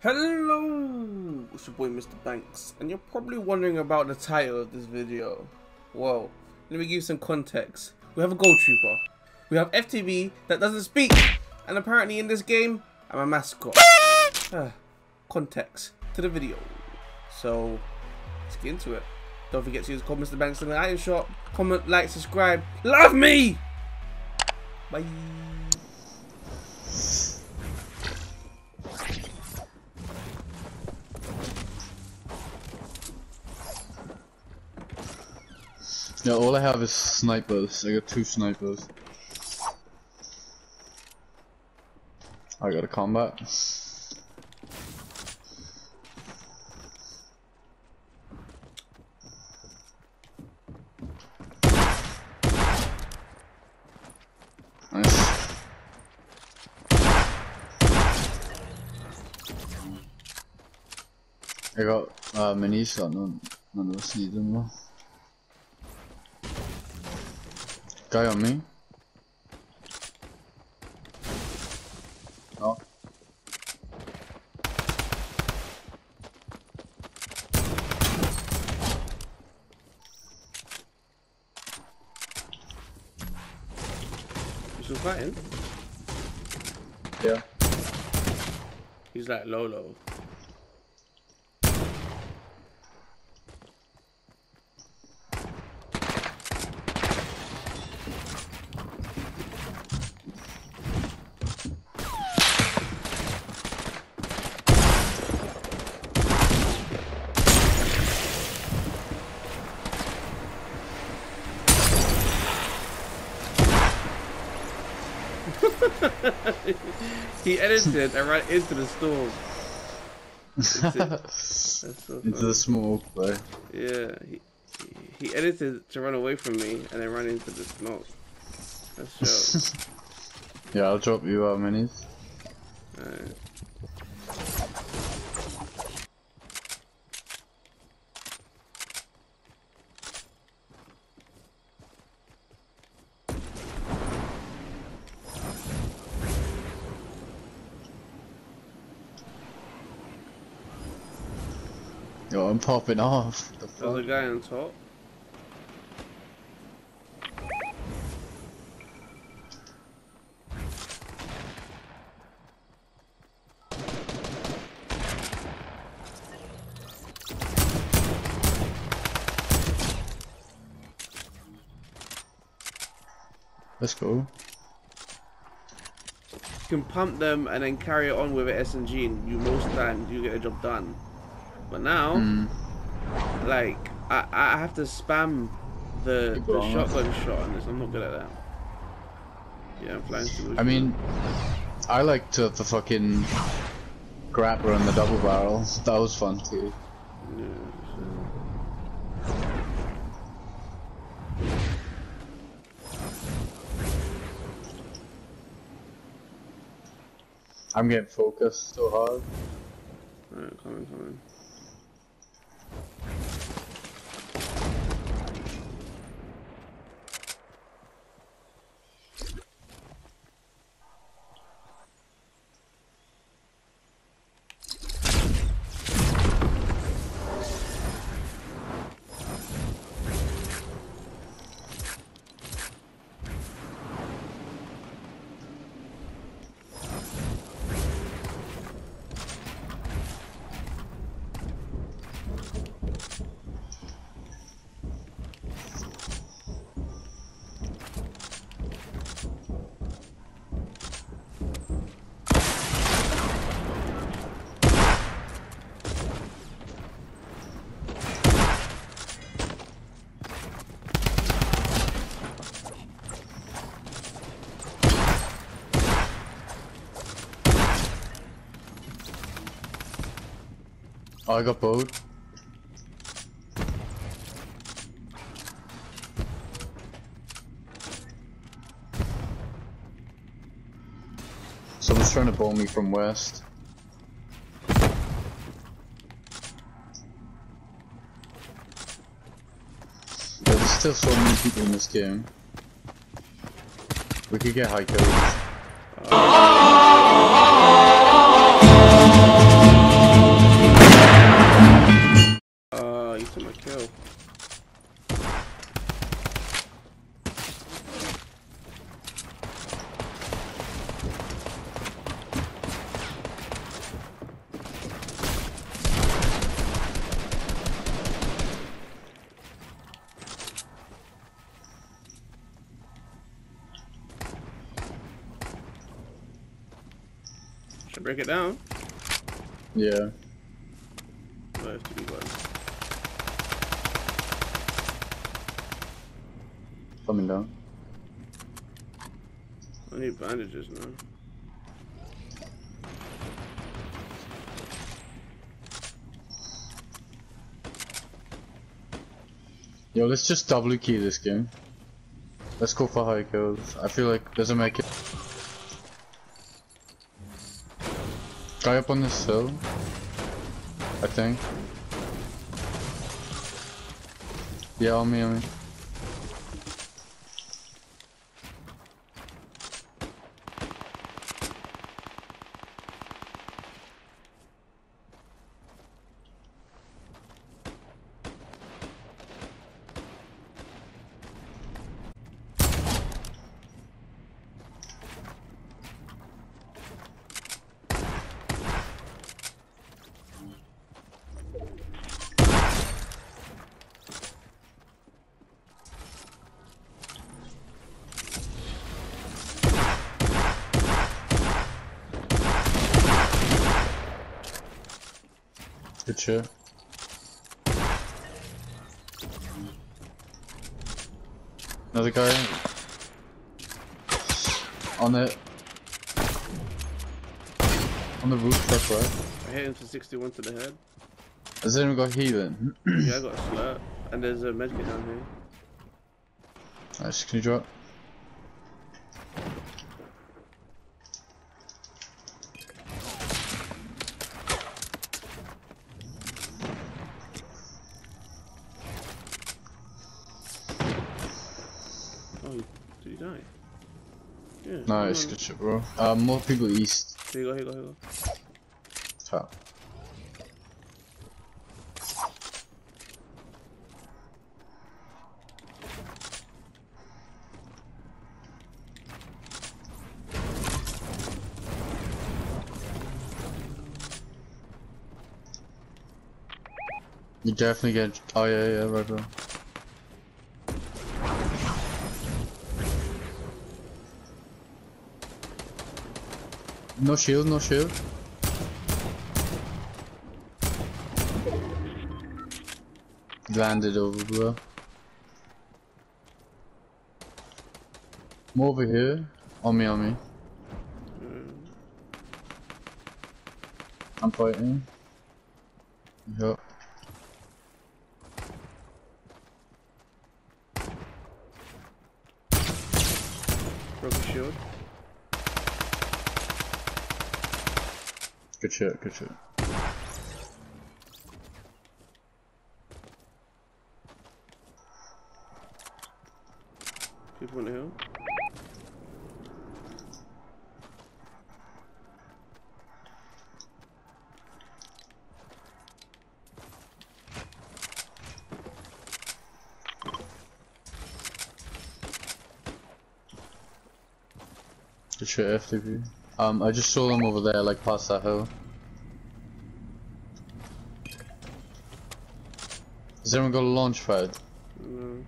Hello, it's your boy Mr. Banks, and you're probably wondering about the title of this video. Well, let me give you some context. We have a Ghoul Trooper, we have FTB that doesn't speak, and apparently in this game, I'm a mascot. Ah, context to the video. So, let's get into it. Don't forget to use code Mr. Banks in the item shop. Comment, like, subscribe. Love me! Bye. Yeah, all I have is snipers. I got two snipers. I got a combat. Nice. I got uh, minis, so none, none of us need them though. Guy on me. Oh. You still fighting? Yeah. He's like Lolo. He edited and ran into the storm. So Into the smoke, bro. Yeah, he, he edited to run away from me and then ran into the smoke. That's dope. yeah, I'll drop you uh, minis. Alright. Yo, I'm popping off. The There's a guy on top. Let's go. You can pump them and then carry it on with an SMG and you most times you get a job done. But now, Mm. like, I, I have to spam the, the shotgun shot on this. I'm not good at that. Yeah, I'm flying solution. I mean, I liked the, the fucking grabber and the double barrel. That was fun too. Yeah, I'm getting focused so hard. Alright, coming, coming. Oh, I got boat. Someone's trying to bowl me from west. There's still so many people in this game. We could get high kills. Oh! Break it down. Yeah. Oh, FTB button. Coming down. I need bandages now. Yo, let's just double key this game. Let's go for high kills. I feel like doesn't make it. Guy up on this hill. I think. Yeah, on me, on me. Another guy. On it. On the roof, that's right. I hit him for 61 to the head. Has anyone got healing? yeah, I got a slap. And there's a medkit down here. nice, can you drop? Oh, did he die? Yeah. Nice, good shit, bro. Uh, more people east. Here you go, here you go, here you go. Top. You definitely get. Oh yeah, yeah, right, right. No shield, no shield. Landed over, bro. More over here. On me, on me. I'm fighting. Yep. Broke his shield. Good shit, good shit. People on the hill. Good shit, FTP. Um, I just saw them over there, like past that hill. Has anyone got a launch pad? No.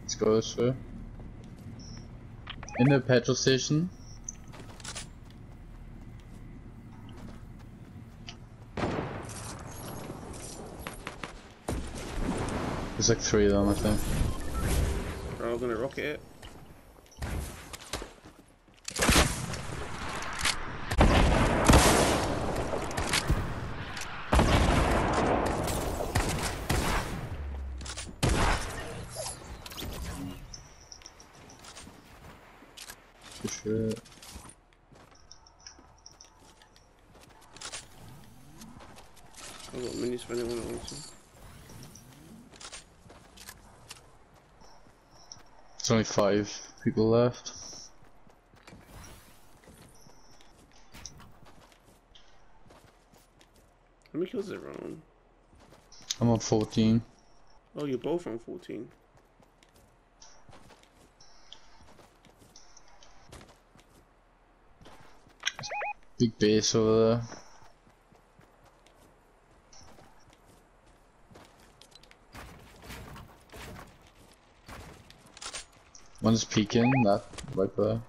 Let's go this way. In the petrol station. There's like three of them, I think. Gonna rocket it. Shit. I've got minis for anyone that wants them. There's only five people left. How many kills is round? I'm on 14. Oh, you're both on 14. Big base over there. One's peeking, that right there.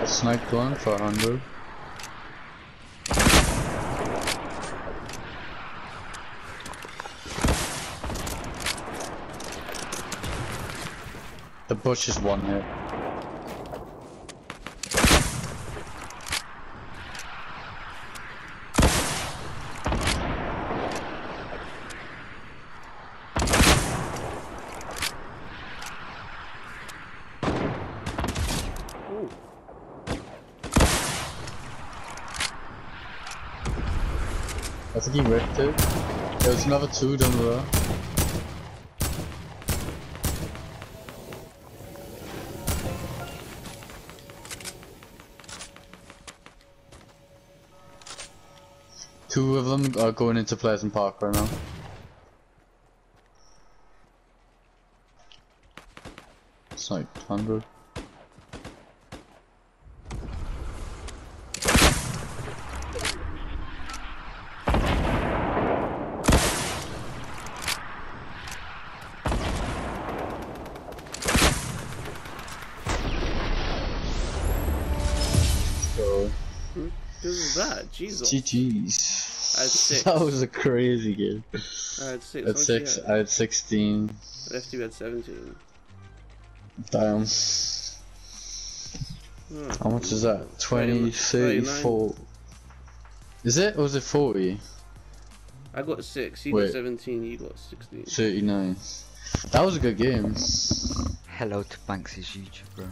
A sniped one for 100. The bush is one hit. Ooh. I think he ripped it. There's another two down there. Two of them are going into Pleasant Park right now. It's like 100. Jesus. GG's. I had six. That was a crazy game. I had six. At How much six, you I had 16. had? FTV had 17. Damn. Hmm. How much is that? 20, 39. 34. Is it? Or was it 40? I got 6, you Wait. got 17, you got 16. 39. That was a good game. Hello to Banks' YouTube, bro.